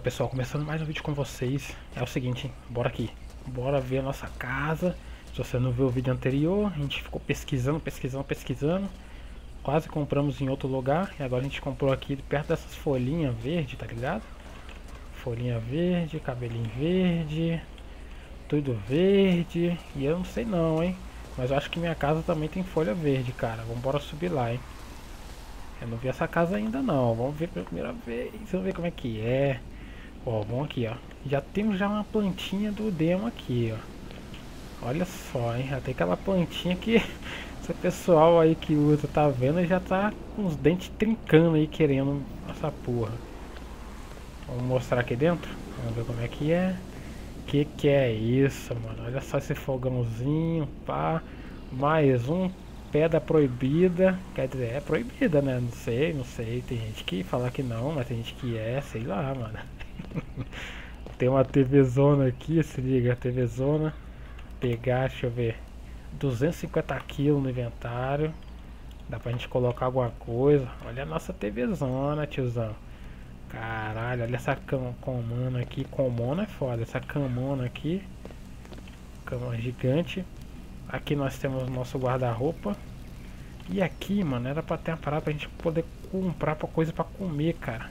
Fala pessoal, começando mais um vídeo com vocês. É o seguinte, bora aqui. Bora ver a nossa casa. Se você não viu o vídeo anterior, a gente ficou pesquisando, pesquisando, pesquisando. Quase compramos em outro lugar. E agora a gente comprou aqui perto dessas folhinhas verde, tá ligado? Folhinha verde, cabelinho verde. Tudo verde. E eu não sei não, hein? Mas eu acho que minha casa também tem folha verde, cara. Vambora subir lá, hein? Eu não vi essa casa ainda não. Vamos ver pela primeira vez. Vamos ver como é que é. Ó, vamos aqui, ó. Já temos já uma plantinha do demo aqui, ó. Olha só, hein? Tem aquela plantinha que esse pessoal aí que usa tá vendo já tá com os dentes trincando aí querendo essa porra. Vamos mostrar aqui dentro. Vamos ver como é que é. Que que é isso, mano? Olha só esse fogãozinho, pá. Mais um pedra proibida. Quer dizer, é proibida, né? Não sei, não sei. Tem gente que fala que não, mas tem gente que é, sei lá, mano. Tem uma TV zona aqui, se liga, TV zona. Pegar, deixa eu ver. 250 kg no inventário. Dá pra gente colocar alguma coisa. Olha a nossa TV zona, tiozão. Caralho, olha essa comona aqui. Comona é foda. Essa camona aqui. Cama gigante. Aqui nós temos o nosso guarda-roupa. E aqui, mano, era pra ter uma parada pra gente poder comprar pra coisa pra comer, cara.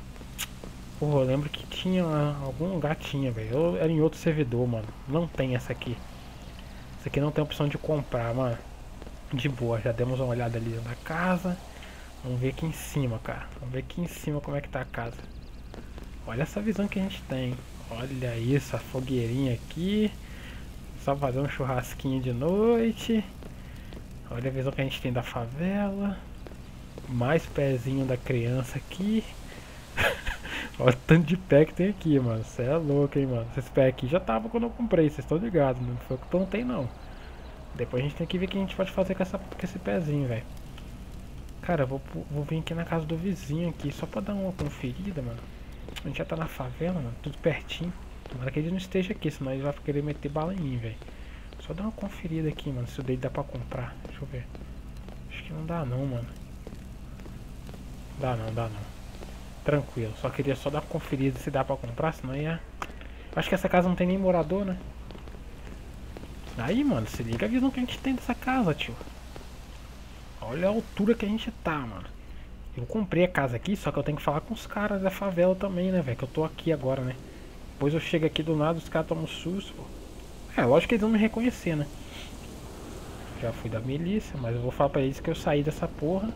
Porra, eu lembro que tinha algum lugar tinha, velho. Era em outro servidor, mano. Não tem essa aqui. Essa aqui não tem opção de comprar, mano. De boa, já demos uma olhada ali na casa. Vamos ver aqui em cima, cara. Vamos ver aqui em cima como é que tá a casa. Olha essa visão que a gente tem. Olha isso, a fogueirinha aqui. Só fazer um churrasquinho de noite. Olha a visão que a gente tem da favela. Mais pezinho da criança aqui. Olha o tanto de pé que tem aqui, mano. Você é louco, hein, mano. Esse pé aqui já tava quando eu comprei, vocês estão ligados. Não foi o que eu plantei, não. Depois a gente tem que ver o que a gente pode fazer com, essa, com esse pezinho, velho. Cara, eu vou, vou vir aqui na casa do vizinho aqui, só pra dar uma conferida, mano. A gente já tá na favela, mano. Tudo pertinho. Tomara que ele não esteja aqui, senão ele vai querer meter bala em mim, velho. Só dar uma conferida aqui, mano, se o dele dá pra comprar. Deixa eu ver. Acho que não dá não, mano. Dá não, dá não. Tranquilo, só queria só dar uma conferida se dá pra comprar, senão ia... Acho que essa casa não tem nem morador, né? Aí, mano, se liga a visão que a gente tem dessa casa, tio. Olha a altura que a gente tá, mano. Eu comprei a casa aqui, só que eu tenho que falar com os caras da favela também, né, velho? Que eu tô aqui agora, né? Depois eu chego aqui do nada, os caras tomam um susto, pô. É, lógico que eles vão me reconhecer, né? Já fui da milícia, mas eu vou falar pra eles que eu saí dessa porra.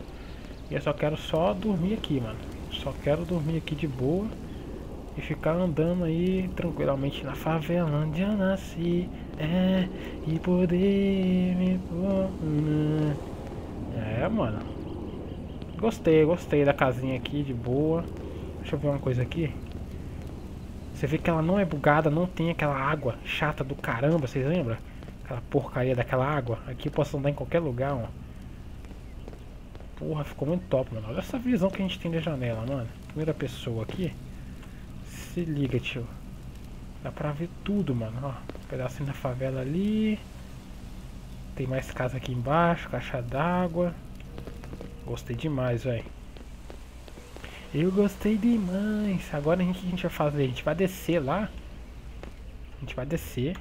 E eu só quero só dormir aqui, mano. Só quero dormir aqui de boa e ficar andando aí tranquilamente na favela onde eu nasci. É, e poder me. É, mano. Gostei, gostei da casinha aqui de boa. Deixa eu ver uma coisa aqui. Você vê que ela não é bugada, não tem aquela água chata do caramba, vocês lembram? Aquela porcaria daquela água. Aqui eu posso andar em qualquer lugar, ó. Porra, ficou muito top, mano. Olha essa visão que a gente tem da janela, mano. Primeira pessoa aqui. Se liga, tio. Dá pra ver tudo, mano. Ó, um pedacinho da favela ali. Tem mais casa aqui embaixo, caixa d'água. Gostei demais, velho. Eu gostei demais. Agora a gente, a gente vai fazer? A gente vai descer lá. A gente vai descer.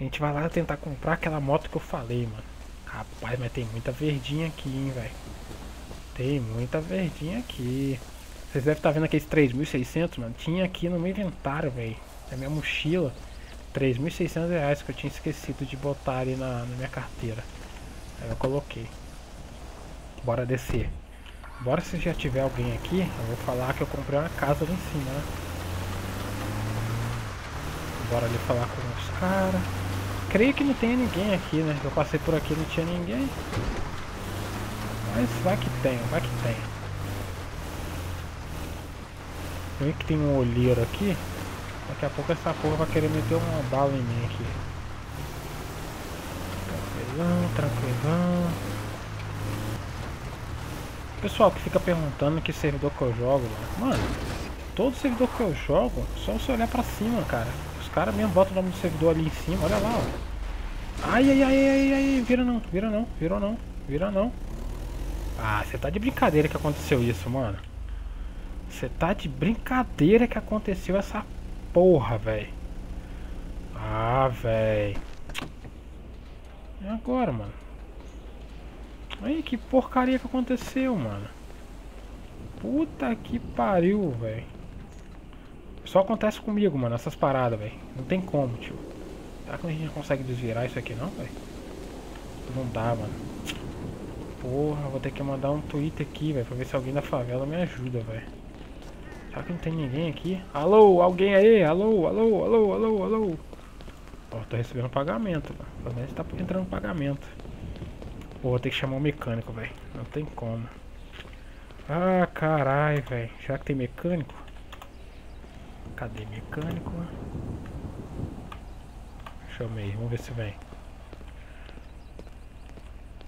A gente vai lá tentar comprar aquela moto que eu falei, mano. Rapaz, mas tem muita verdinha aqui, hein, velho. Tem muita verdinha aqui. Vocês devem estar vendo aqueles 3.600, mano. Tinha aqui no meu inventário, velho. Na minha mochila. 3.600 reais que eu tinha esquecido de botar ali na, na minha carteira. Aí eu coloquei. Bora descer. Bora se já tiver alguém aqui, eu vou falar que eu comprei uma casa ali em cima, né? Bora ali falar com os caras. Creio que não tenha ninguém aqui, né? Eu passei por aqui não tinha ninguém. Mas vai que tem, vai que tem. Vem que tem um olheiro aqui. Daqui a pouco essa porra vai querer meter uma bala em mim aqui. Tranquilão, tranquilão. Pessoal que fica perguntando que servidor que eu jogo, mano. mano todo servidor que eu jogo, só você olhar pra cima, cara. Os caras mesmo botam o nome do servidor ali em cima, olha lá, ó. Ai, ai, ai, ai, ai, vira não, vira não, vira não, vira não. Ah, você tá de brincadeira que aconteceu isso, mano. Você tá de brincadeira que aconteceu essa porra, velho. Ah, velho. E agora, mano? Aí, que porcaria que aconteceu, mano. Puta que pariu, velho. Só acontece comigo, mano, essas paradas, velho. Não tem como, tio. Será que a gente consegue desvirar isso aqui não, velho? Não dá, mano. Porra, vou ter que mandar um tweet aqui, velho, pra ver se alguém da favela me ajuda, velho. Será que não tem ninguém aqui? Alô, alguém aí? Alô, alô, alô, alô, alô. Ó, tô recebendo pagamento, mano. Pelo menos tá entrando pagamento. Pô, vou ter que chamar um mecânico, velho. Não tem como. Ah, caralho, velho. Será que tem mecânico? Cadê mecânico? Chamei, vamos ver se vem.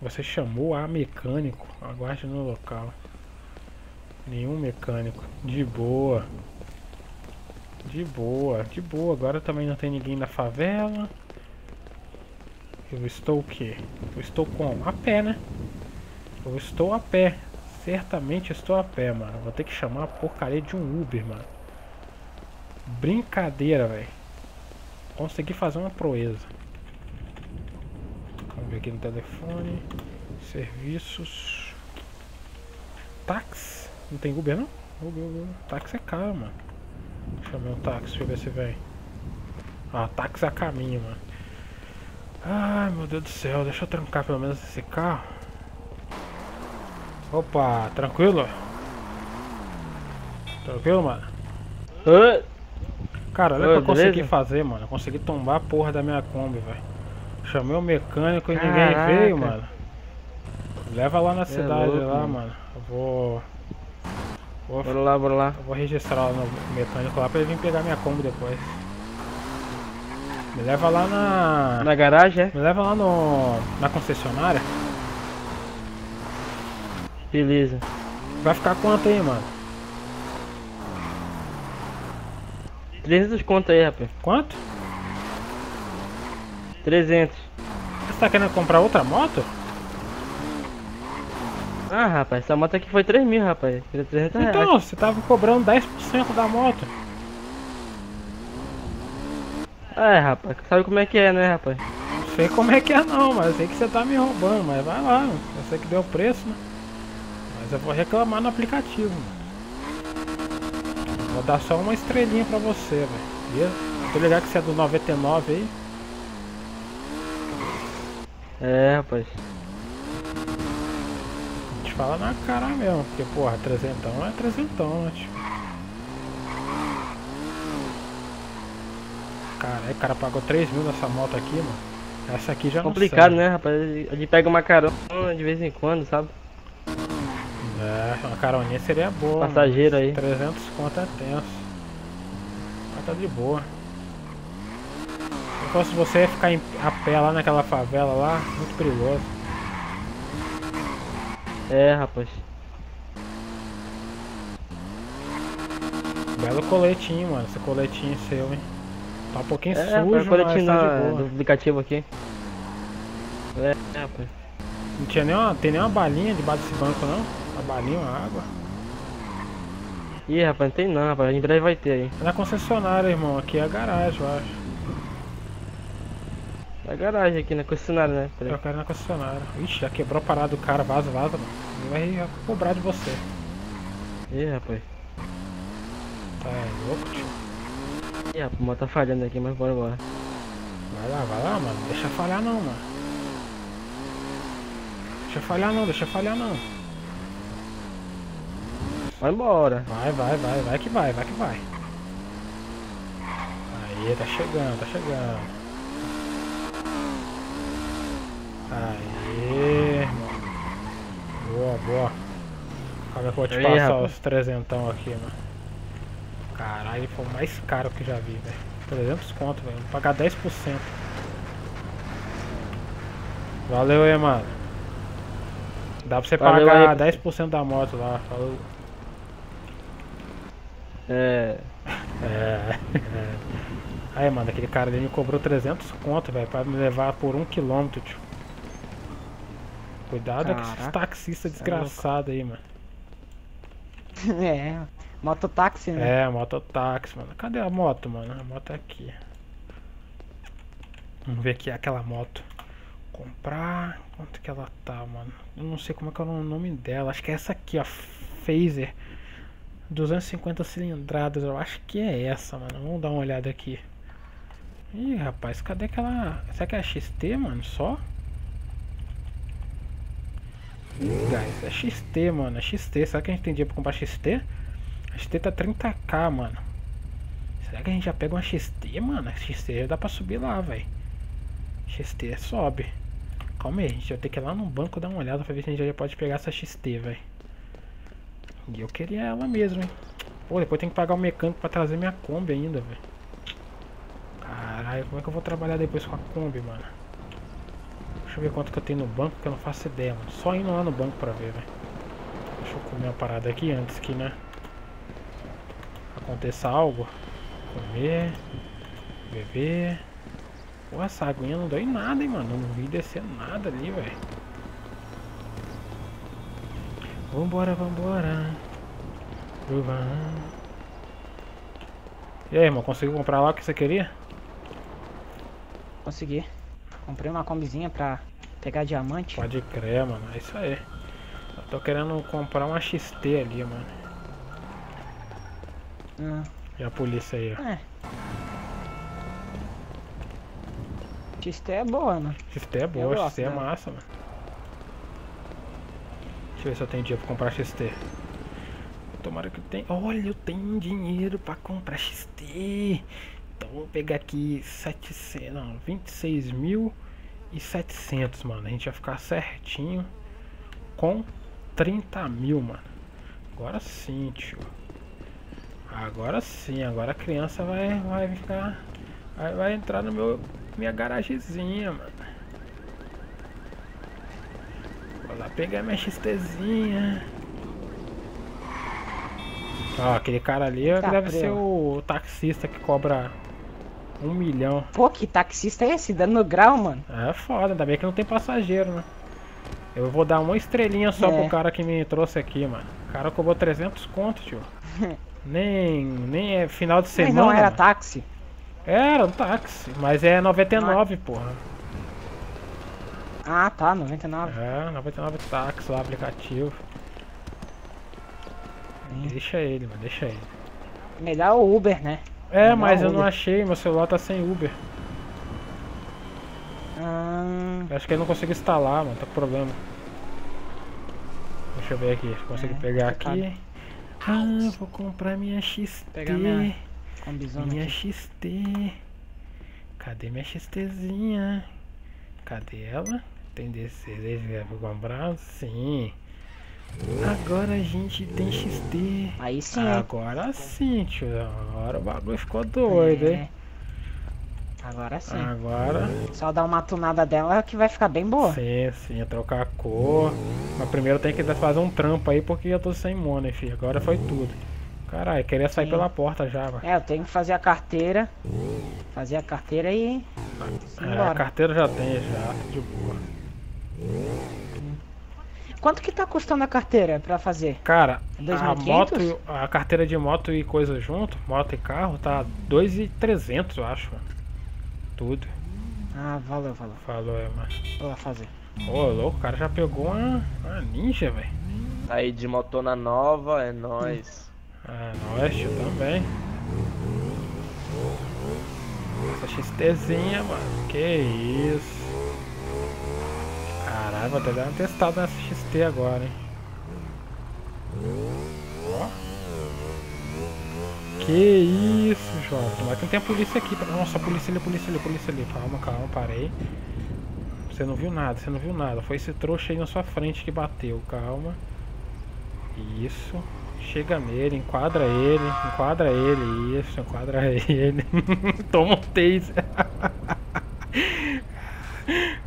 Você chamou a mecânico. Aguarde no local. Nenhum mecânico. De boa. De boa, de boa. Agora também não tem ninguém na favela. Eu estou o quê? Eu estou com a pé, né? Eu estou a pé. Certamente estou a pé, mano. Vou ter que chamar a porcaria de um Uber, mano. Brincadeira, velho. Consegui fazer uma proeza. Vamos ver aqui no telefone. Serviços. Táxi. Não tem Uber, não? Uber, Uber. Táxi é caro, mano. Chamei um táxi, deixa eu ver se vem. Ah, táxi a caminho, mano. Ai, meu Deus do céu. Deixa eu trancar pelo menos esse carro. Opa, tranquilo? Tranquilo, mano? Oi. Cara, olha o que eu consegui beleza? fazer, mano. Eu consegui tombar a porra da minha Kombi, velho. Chamei o mecânico e ninguém Caraca. veio, mano. Leva lá na cidade, louco, lá, mano. mano. Eu vou... Vou, Bora lá, bora lá. eu vou registrar lá no mecânico lá pra ele vir pegar minha Kombi depois. Me leva lá na... Na garagem, é? Me leva lá no... Na concessionária. Beleza. Vai ficar quanto aí, mano? 300 conto aí, rapaz. Quanto? 300. Você tá querendo comprar outra moto? Ah, rapaz, essa moto aqui foi 3 mil, rapaz. Tira 300 reais. Então, você tava cobrando 10% da moto. É, rapaz, sabe como é que é, né, rapaz? Não sei como é que é não, mas eu sei que você tá me roubando, mas vai lá, mano. eu sei que deu preço, né? Mas eu vou reclamar no aplicativo, mano. Vou dar só uma estrelinha pra você, velho. Beleza? Tô ligado que você é do 99 aí. É, rapaz. A gente fala na cara mesmo, porque porra, trezentão é trezentão, né, Caralho, o cara pagou 3 mil nessa moto aqui, mano. Essa aqui já Complicado, né, rapaz? Gente pega uma carona de vez em quando, sabe? É, uma caroninha seria boa. mano. Passageiro aí. 300 conto é tenso. Mas tá de boa. Se fosse você ficar em, a pé lá naquela favela lá, muito perigoso. É, rapaz. Belo coletinho, mano. Esse coletinho seu, hein? Tá um pouquinho É, sujo, mas tá de do boa. aplicativo aqui. É, é, rapaz. Não tinha nem uma, tem nem uma balinha debaixo desse banco, não? Uma balinha, uma água. Ih, rapaz, não tem não, rapaz. Em breve vai ter aí. É na concessionária, irmão. Aqui é a garagem, eu acho. Na garagem aqui, na concessionária, né? Peraí. Eu quero na concessionária. Ixi, já quebrou a parada do cara. Vaza, vaza, mano. Ele vai cobrar de você. Ih, rapaz. Tá louco, tio? Rapaz, a moto tá falhando aqui, mas bora, bora. Vai lá, vai lá, mano. Deixa falhar não, mano. Deixa falhar não, deixa falhar não. Vai embora. Vai, vai, vai, vai que vai, vai que vai. Aí, tá chegando, tá chegando. Aí, irmão. Boa, boa. Que eu vou te Aí, passar rapaz. os trezentão aqui, mano. Caralho, foi o mais caro que eu já vi, velho. 300 conto, velho. Vou pagar 10%. Valeu aí, mano. Dá pra você Valeu pagar aí. 10% da moto lá. Falou. É. É. Aí, mano, aquele cara ali me cobrou 300 conto, velho, pra me levar por um quilômetro, tio. Cuidado com esses Caraca. taxistas desgraçados aí, mano. É, Mototáxi, né? É, mototáxi, mano. Cadê a moto, mano? A moto é aqui. Vamos ver aqui aquela moto. Comprar. Quanto que ela tá, mano? Eu não sei como é que é o nome dela. Acho que é essa aqui, ó. Phaser. 250 cilindradas. Eu acho que é essa, mano. Vamos dar uma olhada aqui. Ih, rapaz, cadê aquela. Será que é a XT, mano? Só? Guys, é XT, mano. É XT. Será que a gente tem dinheiro pra comprar XT? XT tá 30k, mano. Será que a gente já pega uma XT, mano? A XT já dá pra subir lá, velho. XT sobe. Calma aí, a gente vai ter que ir lá no banco dar uma olhada pra ver se a gente já pode pegar essa XT, velho. E eu queria ela mesmo, hein. Pô, depois tem que pagar o mecânico pra trazer minha Kombi ainda, velho. Caralho, como é que eu vou trabalhar depois com a Kombi, mano? Deixa eu ver quanto que eu tenho no banco, que eu não faço ideia, mano. Só indo lá no banco pra ver, velho. Deixa eu comer uma parada aqui antes que, né? Aconteça algo. Comer. Beber. Pô, essa aguinha não deu em nada, hein, mano. Não vi descer nada ali, velho. Vambora, vambora. Uva. E aí, irmão, conseguiu comprar lá o que você queria? Consegui. Comprei uma combizinha pra pegar diamante. Pode crer, mano. É isso aí. Eu tô querendo comprar uma XT ali, mano. Hum, E a polícia aí, ó. é. XT é boa, mano. XT é boa, gosto XT é dela. massa, mano. Deixa eu ver se eu tenho dinheiro pra comprar XT. Tomara que eu tenha. Olha, eu tenho dinheiro pra comprar XT. Então vou pegar aqui 700, não, 26.700, mano. A gente vai ficar certinho com 30 mil, mano. Agora sim, tio. Agora sim, agora a criança vai, vai ficar. Vai, vai entrar no meu minha garagezinha, mano. Vou lá pegar minha XTzinha. Ó, aquele cara ali Tá deve ser o taxista que cobra um milhão. Pô, que taxista é esse? Dando no grau, mano. É foda, ainda bem que não tem passageiro, né? Eu vou dar uma estrelinha só É. pro cara que me trouxe aqui, mano. O cara cobrou 300 conto, tio. nem, nem é final de Mas semana. não era táxi. Era um táxi, mas é 99, porra. Ah, tá, 99. É, 99 táxi lá, aplicativo. Sim. Deixa ele, mano, deixa ele. Melhor o Uber, né? É, Não, mas eu não achei, meu celular tá sem Uber. Ah, acho que ele não conseguiu instalar, mano, tá com problema. Deixa eu ver aqui, se eu consigo É, pegar complicado. aqui. Ah, vou comprar minha XT. Pegar minha combizona Minha aqui. XT. Cadê minha XTzinha? Cadê ela? Tem desejo de comprar? Sim. Agora a gente tem XT. Aí sim? Agora sim, tio. Agora o bagulho ficou doido, hein? É. Agora sim. Agora Só dar uma tunada dela que vai ficar bem boa. sim, sim, trocar a cor. Mas primeiro tem que fazer um trampo aí porque eu tô sem money, filho. Agora foi tudo. Caralho, queria sair Sim. pela porta já, mano. É, eu tenho que fazer a carteira. Fazer a carteira e. É, a carteira já tem, já, de boa. Quanto que tá custando a carteira pra fazer? Cara, a 2.500? moto, a carteira de moto e coisa junto, moto e carro, tá 2.300, eu acho, mano. Tudo. Ah, valeu, valeu. Falou, é, mano. Vou lá fazer. Ô, louco, o cara já pegou uma, uma ninja, velho. Aí de motona nova, é nóis. Ah, nós, tio, também. Essa XTzinha, mano. Que isso. Caralho, vou até dar uma testada nessa XT agora, hein. Ó. Que isso, jovem. Tomara que não tem a polícia aqui. Nossa, a polícia ali, a polícia ali, polícia ali. Calma, calma, parei. Você não viu nada, você não viu nada. Foi esse trouxa aí na sua frente que bateu. Calma. Isso. Chega nele, enquadra ele, enquadra ele, isso, enquadra ele. Toma um taser.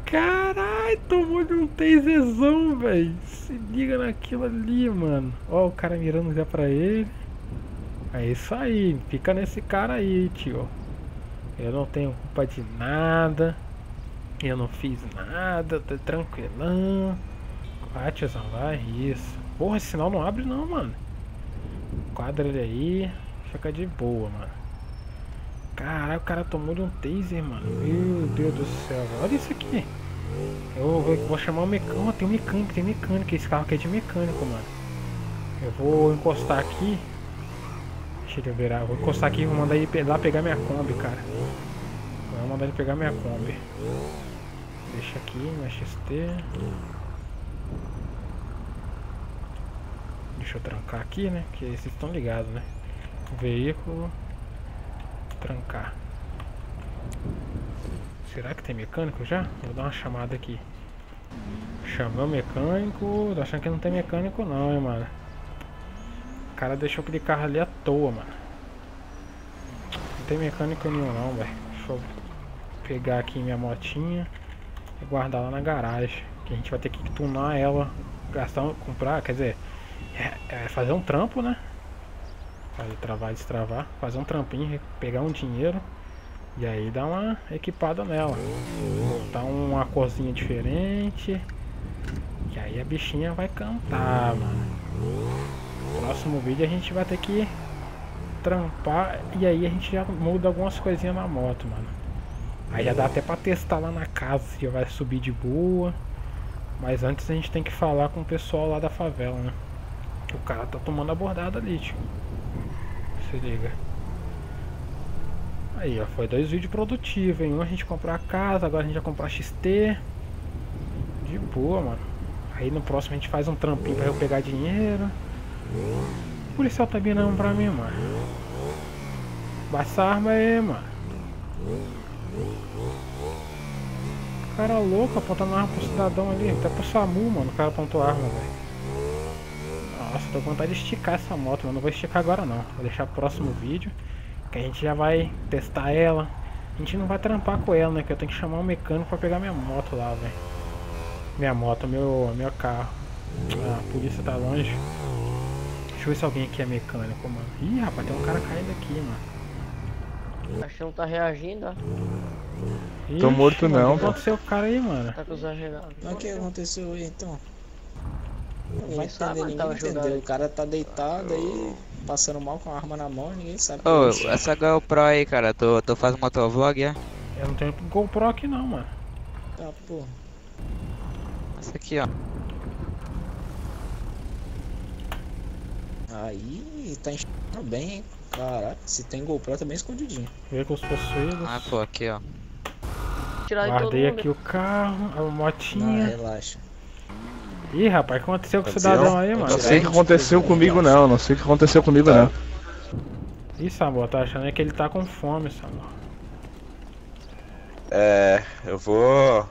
Caralho, tomou de um taserzão, velho. Se liga naquilo ali, mano. Ó, o cara mirando já pra ele. É isso aí, fica nesse cara aí, tio. Eu não tenho culpa de nada. Eu não fiz nada, tô tranquilão. Vai, tiozão, vai, isso. Porra, esse sinal não abre não, mano. Enquadra ele aí. Fica de boa, mano. Caralho, o cara tomou de um taser, mano. Meu Deus do céu. Olha isso aqui. Eu vou, vou chamar o mecânico. Tem um mecânico, tem mecânico. Esse carro aqui é de mecânico, mano. Eu vou encostar aqui. Deixa ele virar. Vou encostar aqui e vou mandar ele lá pegar minha Kombi, cara. Vou mandar ele pegar minha Kombi. Deixa aqui, minha XT. Deixa eu trancar aqui, né? Que vocês estão ligados, né? Veículo. Trancar. Será que tem mecânico já? Vou dar uma chamada aqui. Chamou o mecânico. Tô achando que não tem mecânico não, hein, mano. O cara deixou aquele carro ali à toa, mano. Não tem mecânico nenhum não, velho. Deixa eu pegar aqui minha motinha e guardar lá na garagem. Que a gente vai ter que tunar ela. Gastar, comprar, quer dizer, é, é fazer um trampo, né? Fazer travar destravar. Fazer um trampinho, pegar um dinheiro. E aí dar uma equipada nela. Botar uma corzinha diferente. E aí a bichinha vai cantar, mano. Próximo vídeo a gente vai ter que trampar e aí a gente já muda algumas coisinhas na moto, mano. Aí já dá até pra testar lá na casa se vai subir de boa. Mas antes a gente tem que falar com o pessoal lá da favela, né? O cara tá tomando abordada ali, tio. Se liga. Aí, ó, foi dois vídeos produtivos, hein? Um a gente comprou a casa, agora a gente vai comprar XT. De boa, mano. Aí no próximo a gente faz um trampinho pra eu pegar dinheiro. O policial tá virando pra mim, mano. Baixa essa arma aí, mano. Cara louco, apontando arma pro cidadão ali. Até pro SAMU, mano. O cara apontou a arma, velho. Nossa, tô com vontade de esticar essa moto, mas não vou esticar agora não. Vou deixar pro próximo vídeo. Que a gente já vai testar ela. A gente não vai trampar com ela, né? Que eu tenho que chamar um mecânico pra pegar minha moto lá, velho. Minha moto, meu, meu carro. Ah, a polícia tá longe. Deixa eu ver se alguém aqui é mecânico, mano. Ih, rapaz, tem um cara caindo aqui, mano. Acho que não tá reagindo, ó. Ixi, morto mano, não, O que aconteceu com o cara aí, mano? Tá com os o que aconteceu aí então? Não vai sabe, entender, ninguém jogado. O cara tá deitado aí, passando mal com a arma na mão, ninguém sabe. o Ô, é. essa GoPro aí, cara, tu, tu faz motovlog, é? Eu não tenho GoPro aqui não, mano. Tá, pô. Essa aqui, ó. Aí tá enxergando bem, hein? Caraca, se tem GoPro tá bem escondidinho. Veículos possuídos. Ah, pô, aqui, ó. Guardei aqui o carro, a Não, motinha. relaxa. Ih, rapaz, o que aconteceu com o cidadão aí, Não mano? sei o que aconteceu comigo não, não sei o que aconteceu comigo não. Ih, Samuel, tá achando que ele tá com fome, Samuel. É, eu vou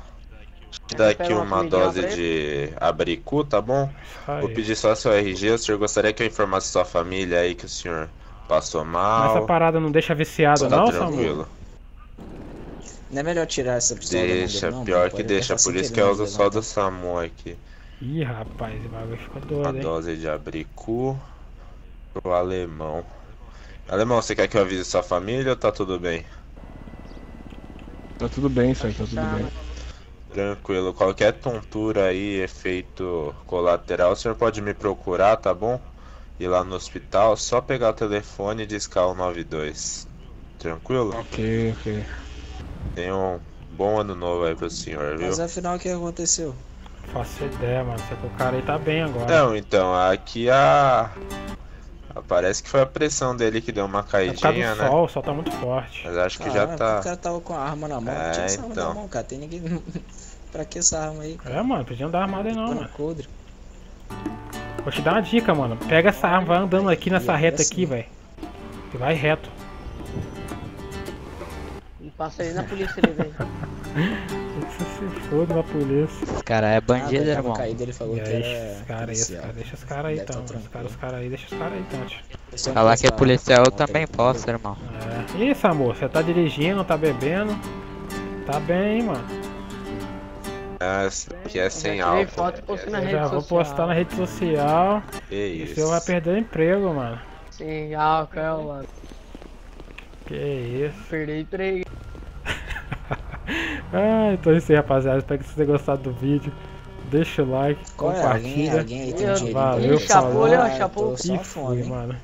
te dar aqui uma uma dose de abricu, tá bom? Aí. Vou pedir só seu RG. O senhor gostaria que eu informasse sua família aí que o senhor passou Mas essa mal? parada não deixa viciado Tá não, Samuel? tranquilo. Não é melhor tirar essa pistola Deixa, não, pior que deixa, por isso que eu uso mas só do SAMU aqui. Ih, rapaz, esse bagulho ficou Uma doido, hein? dose de abricu pro alemão. Alemão, você quer que eu avise sua família ou tá tudo bem? Tá tudo bem aí, tá tudo bem. Tranquilo, qualquer tontura aí, efeito colateral, o senhor pode me procurar, tá bom? Ir lá no hospital, só pegar o telefone e discar o 92. Tranquilo? Ok, ok. Tenha um bom ano novo aí pro senhor, viu? Mas afinal o que aconteceu? Faço ideia, mano. Só que o cara aí tá bem agora. Não, então, aqui a. Parece que foi a pressão dele que deu uma é causa caidinha, do né? sol, o sol tá muito forte. Mas acho que Caramba, já tá. O cara tava com a arma na mão, É, tira essa arma então. da mão, cara. Tem ninguém. pra que essa arma aí? É, mano, podia andar armado aí não, Tá no mano. codre. Vou te dar uma dica, mano. Pega essa arma, vai andando aqui nessa reta assim. aqui, velho. E vai reto. E passa aí na polícia ali, velho. Você se foda na polícia. Cara é Ah, bandido, tava irmão. caído, ele falou E que aí, era aí, esses policial. caras, deixa os caras aí tá então. Os caras, caras aí, deixa os caras aí então. eu Falar que é policial eu aí, também tá posso, irmão. É. Ih, Samu, você tá dirigindo, tá bebendo. Tá bem, mano. Ah, aqui é sem álcool. foto e na rede já vou social. postar na rede social. Que E isso. você vai perder o emprego, mano. Sim, álcool, é, mano. Que isso. Perdi emprego. Ah, então é isso aí, rapaziada. Espero que vocês tenham gostado do vídeo. Deixa o like, Qual é? Alguém, compartilha. alguém aí tem um dinheirinho Valeu, chapou. tô Só E fome, fui, mano.